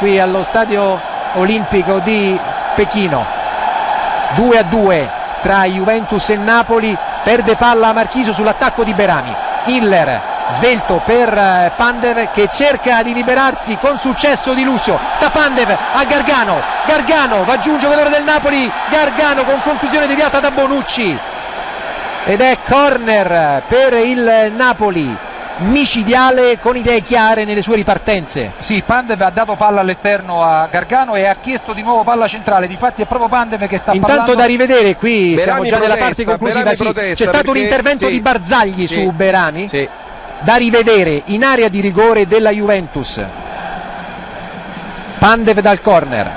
qui allo stadio olimpico di Pechino. 2 a 2 tra Juventus e Napoli perde palla Marchiso sull'attacco di Berami. Hiller svelto per eh, Pandev che cerca di liberarsi con successo di Lucio. Da Pandev a Gargano. Gargano va giù un giocatore del Napoli. Gargano con conclusione deviata da Bonucci. Ed è corner per il Napoli micidiale con idee chiare nelle sue ripartenze. Sì, Pandev ha dato palla all'esterno a Gargano e ha chiesto di nuovo palla centrale. Difatti è proprio Pandev che sta Intanto parlando. da rivedere qui, Berami siamo già protesta, nella parte conclusiva. Sì, protesta c'è stato un perché- intervento sì. di Barzagli Sì. su Berami Sì. da rivedere in area di rigore della Juventus. Pandev dal corner.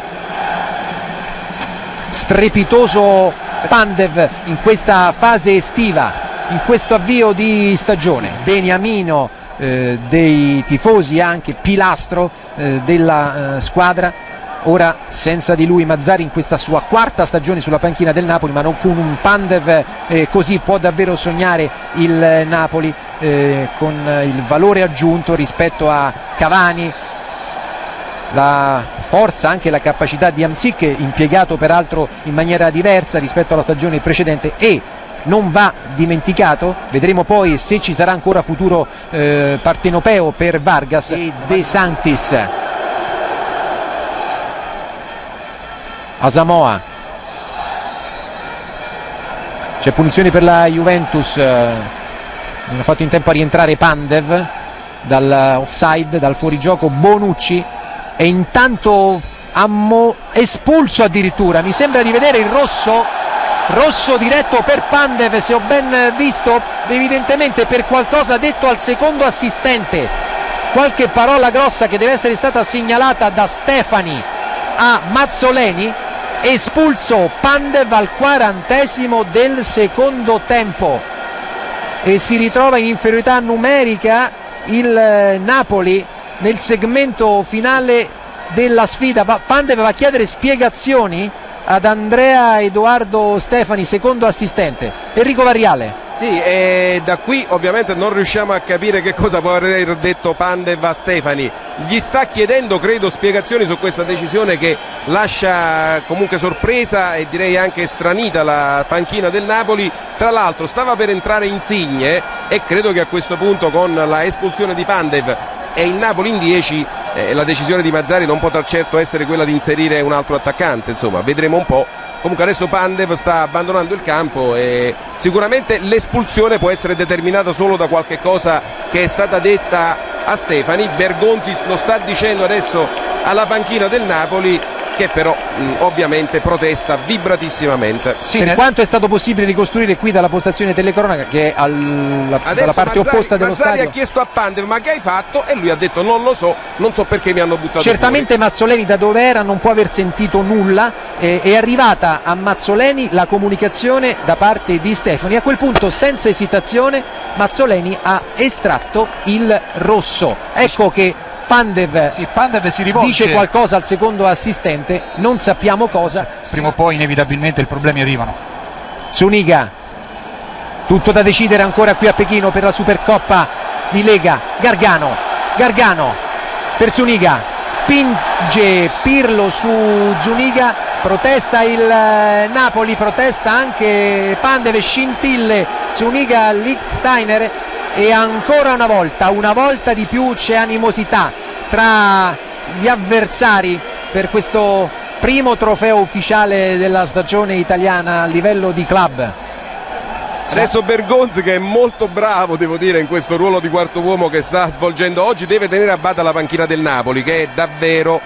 Strepitoso Pandev in questa fase estiva, in questo avvio di stagione. Beniamino eh, dei tifosi, anche pilastro eh, della eh, squadra. Ora senza di lui Mazzari in questa sua quarta stagione sulla panchina del Napoli, ma non con un Pandev eh, così può davvero sognare il eh, Napoli eh, con il valore aggiunto rispetto a Cavani, la forza, anche la capacità di Amzic, impiegato peraltro in maniera diversa rispetto alla stagione precedente e non va dimenticato, vedremo poi se ci sarà ancora futuro eh, partenopeo per Vargas e De Santis. Asamoa. C'è punizione per la Juventus, non ha fatto in tempo a rientrare Pandev dal offside, dal fuorigioco. Bonucci e intanto ammo- espulso addirittura, mi sembra di vedere il rosso, rosso diretto per Pandev se ho ben visto, evidentemente per qualcosa detto al secondo assistente, qualche parola grossa che deve essere stata segnalata da Stefani a Mazzoleni, espulso Pandev al quarantesimo del secondo tempo e si ritrova in inferiorità numerica il eh, Napoli nel segmento finale della sfida. Pandev va a chiedere spiegazioni ad Andrea Edoardo Stefani, secondo assistente. Enrico Variale. Sì, e da qui ovviamente non riusciamo a capire che cosa può aver detto Pandev a Stefani. Gli sta chiedendo, credo, spiegazioni su questa decisione che lascia comunque sorpresa e direi anche stranita la panchina del Napoli. Tra l'altro stava per entrare Insigne e credo che a questo punto con la espulsione di Pandev e il Napoli in 10 eh, la decisione di Mazzari non potrà certo essere quella di inserire un altro attaccante, insomma, vedremo un po'. Comunque adesso Pandev sta abbandonando il campo e sicuramente l'espulsione può essere determinata solo da qualche cosa che è stata detta a Stefani. Bergonzi lo sta dicendo adesso alla panchina del Napoli che però mh, ovviamente protesta vibratissimamente. Sì, per nel- quanto è stato possibile ricostruire qui dalla postazione telecronaca che è alla, dalla parte Mazzari, opposta dello Mazzari stadio. ha chiesto a Pandev ma che hai fatto e lui ha detto non lo so, non so perché mi hanno buttato Certamente Mazzoleni da dove era non può aver sentito nulla, eh, è arrivata a Mazzoleni la comunicazione da parte di Stefani. A quel punto, senza esitazione, Mazzoleni ha estratto il rosso. Ecco che Pandev sì, Pandev si rivolge. dice qualcosa al secondo assistente, non sappiamo cosa. Prima o poi inevitabilmente i problemi arrivano. Zuniga, tutto da decidere ancora qui a Pechino per la Supercoppa di Lega. Gargano, Gargano per Zuniga, spinge Pirlo su Zuniga, protesta il eh, Napoli, protesta anche Pandev, scintille Zuniga, Lichtsteiner e ancora una volta, una volta di più c'è animosità tra gli avversari per questo primo trofeo ufficiale della stagione italiana a livello di club. Adesso Bergonzi che è molto bravo devo dire in questo ruolo di quarto uomo che sta svolgendo oggi deve tenere a bada la panchina del Napoli che è davvero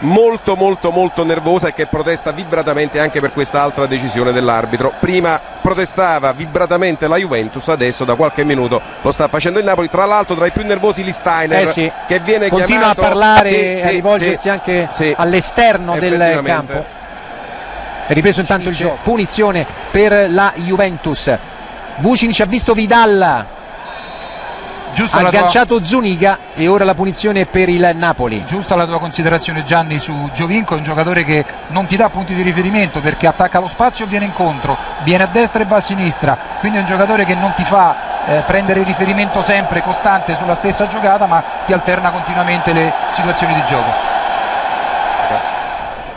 molto molto molto nervosa e che protesta vibratamente anche per quest'altra decisione dell'arbitro. Prima protestava vibratamente la Juventus, adesso da qualche minuto lo sta facendo il Napoli. Tra l'altro tra i più nervosi gli Steiner Eh sì. che viene Continua chiamato a parlare Sì, e a sì, rivolgersi sì, anche all'esterno del campo. È ripreso intanto il gioco. Punizione per la Juventus. Vucinic ha visto Vidal, Giusto ha la tua- agganciato Zuniga e ora la punizione per il Napoli. Giusta la tua considerazione Gianni su Giovinco, è un giocatore che non ti dà punti di riferimento perché attacca lo spazio e viene incontro, viene a destra e va a sinistra, quindi è un giocatore che non ti fa eh, prendere riferimento sempre costante sulla stessa giocata ma ti alterna continuamente le situazioni di gioco.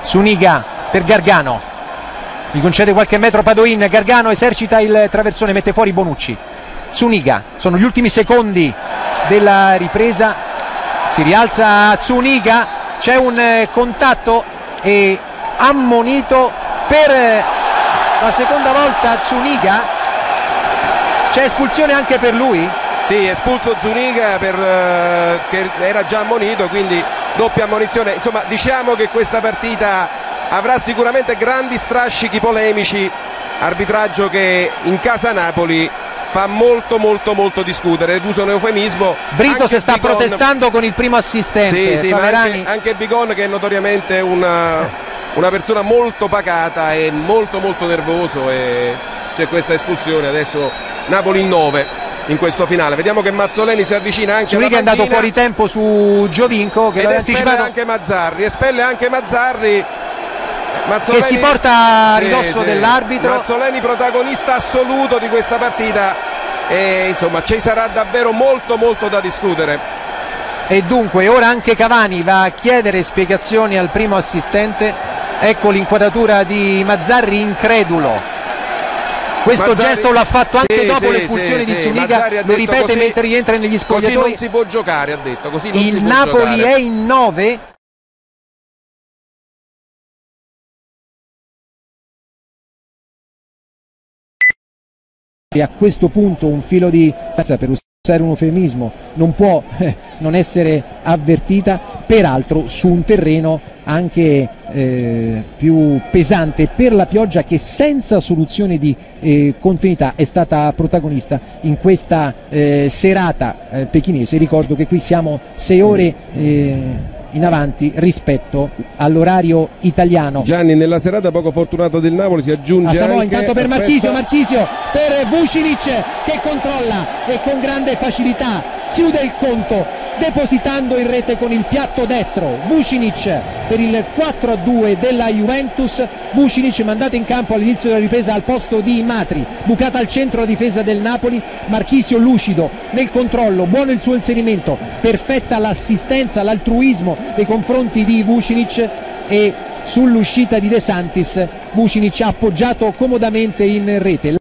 Suniga per Gargano gli concede qualche metro Padoin Gargano esercita il traversone mette fuori Bonucci Zuniga. Sono gli ultimi secondi della ripresa. Si rialza Zuniga. C'è un eh, contatto e ammonito per eh, la seconda volta Zuniga. C'è espulsione anche per lui? Sì, espulso Zuniga per, eh, che era già ammonito, quindi doppia ammonizione. Insomma, diciamo che questa partita avrà sicuramente grandi strascichi polemici, arbitraggio che in casa Napoli fa molto molto molto discutere, uso un eufemismo. Brito se sta Bigon- protestando con il primo assistente Sì, sì, ma anche, anche Bigon che è notoriamente una, una persona molto pacata e molto molto nervoso e c'è questa espulsione, adesso Napoli in 9 in questo finale. Vediamo che Mazzoleni si avvicina anche Zuniga è alla andato fuori tempo su Giovinco che Ed espelle anticipato anche Mazzarri, espelle anche Mazzarri. Mazzoleni, che si porta a ridosso sì. dell'arbitro Mazzoleni protagonista assoluto di questa partita e insomma ci sarà davvero molto molto da discutere. e dunque ora anche Cavani va a chiedere spiegazioni al primo assistente ecco l'inquadratura di Mazzarri incredulo questo Mazzarri- gesto l'ha fatto anche Sì, dopo sì, l'espulsione sì, di. Zuniga lo ripete così- mentre rientra negli Così spogliatoi non si può giocare, ha detto, così non il Napoli giocare. è in 9 e a questo punto un filo di stanza per usare un eufemismo non può eh, non essere avvertita peraltro su un terreno anche eh, più pesante per la pioggia che senza soluzione di eh, continuità è stata protagonista in questa eh, serata eh, pechinese. Ricordo che qui siamo sei ore eh, in avanti rispetto all'orario italiano. Gianni, nella serata poco fortunata del Napoli si aggiunge a Samoa intanto per Marchisio, Marchisio per Vucinic che controlla e con grande facilità chiude il conto depositando in rete con il piatto destro Vucinic per il 4-2 della Juventus. Vucinic mandato in campo all'inizio della ripresa al posto di Matri bucata al centro la difesa del Napoli. Marchisio lucido nel controllo buono il suo inserimento perfetta l'assistenza l'altruismo nei confronti di Vucinic e sull'uscita di De Santis Vucinic ha appoggiato comodamente in rete